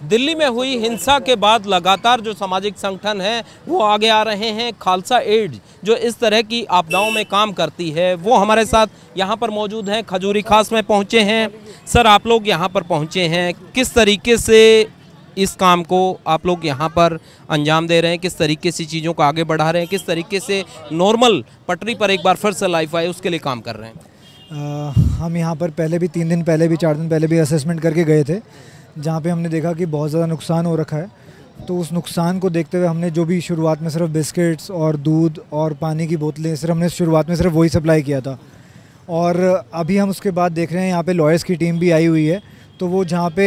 दिल्ली में हुई हिंसा के बाद लगातार जो सामाजिक संगठन है वो आगे आ रहे हैं। खालसा एड जो इस तरह की आपदाओं में काम करती है वो हमारे साथ यहाँ पर मौजूद हैं। खजूरी खास में पहुँचे हैं। सर आप लोग यहाँ पर पहुँचे हैं। किस तरीके से इस काम को आप लोग यहाँ पर अंजाम दे रहे हैं? किस तरीके से चीज़ों को आगे बढ़ा रहे हैं? किस तरीके से नॉर्मल पटरी पर एक बार फिर से लाइफ आए उसके लिए काम कर रहे हैं? आ, हम यहाँ पर पहले भी तीन दिन पहले भी चार दिन पहले भी असेसमेंट करके गए थे। जहाँ पे हमने देखा कि बहुत ज़्यादा नुकसान हो रखा है। तो उस नुकसान को देखते हुए हमने जो भी शुरुआत में सिर्फ़ बिस्किट्स और दूध और पानी की बोतलें, सिर्फ़ हमने शुरुआत में सिर्फ़ वही सप्लाई किया था। और अभी हम उसके बाद देख रहे हैं यहाँ पे लॉयर्स की टीम भी आई हुई है। तो वो जहाँ पे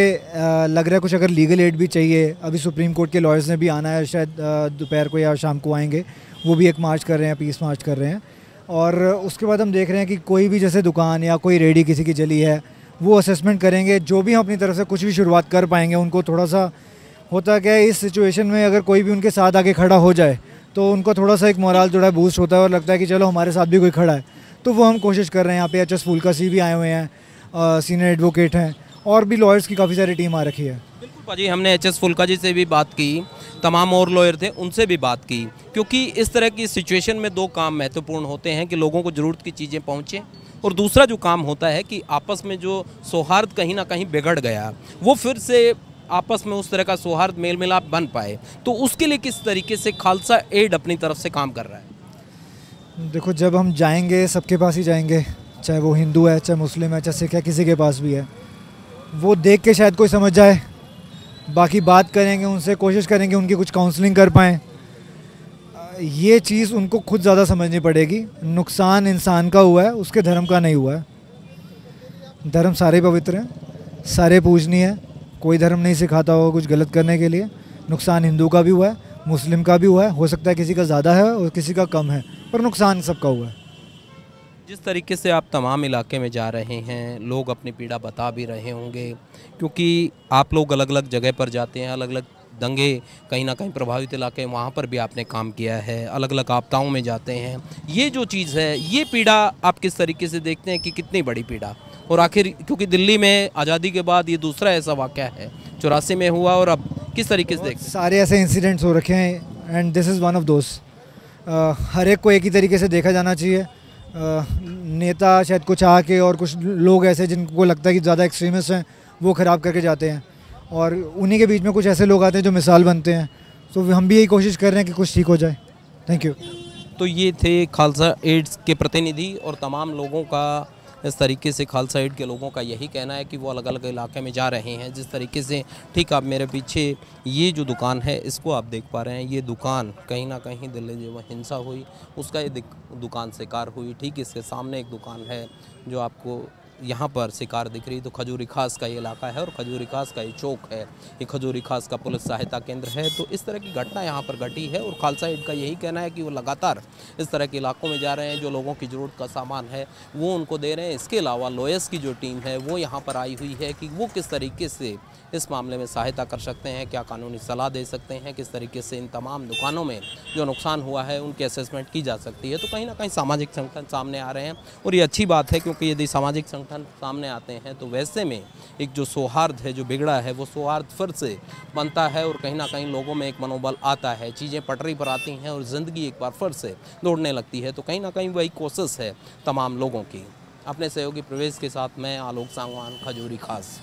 लग रहा है कुछ अगर लीगल एड भी चाहिए, अभी सुप्रीम कोर्ट के लॉयर्स ने भी आना है, शायद दोपहर को या शाम को आएँगे। वो भी एक मार्च कर रहे हैं, पीस मार्च कर रहे हैं। और उसके बाद हम देख रहे हैं कि कोई भी जैसे दुकान या कोई रेडी किसी की जली है वो असेसमेंट करेंगे, जो भी हम अपनी तरफ़ से कुछ भी शुरुआत कर पाएँगे, उनको थोड़ा सा होता क्या है, इस सिचुएशन में अगर कोई भी उनके साथ आके खड़ा हो जाए तो उनको थोड़ा सा एक मोराल थोड़ा बूस्ट होता है और लगता है कि चलो हमारे साथ भी कोई खड़ा है। तो वो हम कोशिश कर रहे हैं, यहाँ पे एच एस फुलका सी भी आए हुए हैं सीनियर एडवोकेट हैं, और भी लॉयर्स की काफ़ी सारी टीम आ रखी है। बिल्कुल भाजी, हमने एच एस फुलका जी से भी बात की, तमाम और लॉयर थे, उनसे भी बात की, क्योंकि इस तरह की सिचुएशन में दो काम महत्वपूर्ण होते हैं कि लोगों को ज़रूरत की चीज़ें पहुँचें और दूसरा जो काम होता है कि आपस में जो सौहार्द कहीं ना कहीं बिगड़ गया, वो फिर से आपस में उस तरह का सौहार्द मेल मिलाप बन पाए तो उसके लिए किस तरीके से खालसा एड अपनी तरफ़ से काम कर रहा है? देखो, जब हम जाएँगे, सबके पास ही जाएँगे, चाहे वो हिंदू है, चाहे मुस्लिम है, चाहे सिख है, किसी के पास भी है। वो देख के शायद कोई समझ जाए। बाकी बात करेंगे उनसे, कोशिश करेंगे उनकी कुछ काउंसलिंग कर पाएँ। ये चीज़ उनको खुद ज़्यादा समझनी पड़ेगी। नुकसान इंसान का हुआ है, उसके धर्म का नहीं हुआ है। धर्म सारे पवित्र हैं, सारे पूजनीय है, कोई धर्म नहीं सिखाता होगा कुछ गलत करने के लिए। नुकसान हिंदू का भी हुआ है, मुस्लिम का भी हुआ है, हो सकता है किसी का ज़्यादा है और किसी का कम है, पर नुकसान सबका हुआ है। जिस तरीके से आप तमाम इलाके में जा रहे हैं, लोग अपनी पीड़ा बता भी रहे होंगे, क्योंकि आप लोग अलग अलग जगह पर जाते हैं अलग अलग दंगे कहीं ना कहीं प्रभावित इलाके वहाँ पर भी आपने काम किया है अलग अलग आपदाओं में जाते हैं। ये जो चीज़ है, ये पीड़ा आप किस तरीके से देखते हैं कि कितनी बड़ी पीड़ा? और आखिर क्योंकि दिल्ली में आज़ादी के बाद ये दूसरा ऐसा वाक़ है, चौरासी में हुआ और अब किस तरीके से देखते सारे ऐसे इंसिडेंट्स हो रखे हैं and this is one of दोस्त हर एक को एक ही तरीके से देखा जाना चाहिए। नेता शायद कुछ आके और कुछ लोग ऐसे जिनको लगता है कि ज़्यादा एक्सट्रीमिस्ट हैं, वो ख़राब करके जाते हैं। और उन्हीं के बीच में कुछ ऐसे लोग आते हैं जो मिसाल बनते हैं। तो हम भी यही कोशिश कर रहे हैं कि कुछ ठीक हो जाए। थैंक यू तो ये थे खालसा एड्स के प्रतिनिधि और तमाम लोगों का, इस तरीके से खालसा एड के लोगों का यही कहना है कि वो अलग अलग इलाके में जा रहे हैं। जिस तरीके से, ठीक आप मेरे पीछे, ये जो दुकान है, इसको आप देख पा रहे हैं। ये दुकान कहीं ना कहीं दिल्ली जो हिंसा हुई, उसका ये दुकान शिकार हुई। ठीक, इसके सामने एक दुकान है जो आपको यहाँ पर शिकार दिख रही तो खजूरी खास का ये इलाका है और खजूरी खास का ये चौक है। ये खजूरी खास का पुलिस सहायता केंद्र है। तो इस तरह की घटना यहाँ पर घटी है और खालसा एड का यही कहना है कि वो लगातार इस तरह के इलाकों में जा रहे हैं। जो लोगों की ज़रूरत का सामान है, वो उनको दे रहे हैं। इसके अलावा लोयस की जो टीम है, वो यहाँ पर आई हुई है कि वो किस तरीके से इस मामले में सहायता कर सकते हैं, क्या कानूनी सलाह दे सकते हैं, किस तरीके से इन तमाम दुकानों में जो नुकसान हुआ है, उनकी असेसमेंट की जा सकती है। तो कहीं ना कहीं सामाजिक संगठन सामने आ रहे हैं और ये अच्छी बात है क्योंकि यदि सामाजिक संगठन सामने आते हैं तो वैसे में एक जो सौहार्द है, जो बिगड़ा है, वो सौहार्द फिर से बनता है और कहीं ना कहीं लोगों में एक मनोबल आता है। चीज़ें पटरी पर आती हैं और ज़िंदगी एक बार फिर से दौड़ने लगती है तो कहीं ना कहीं वही कोशिश है तमाम लोगों की। अपने सहयोगी प्रवेश के साथ मैं आलोक सांगवान, खजूरी खास।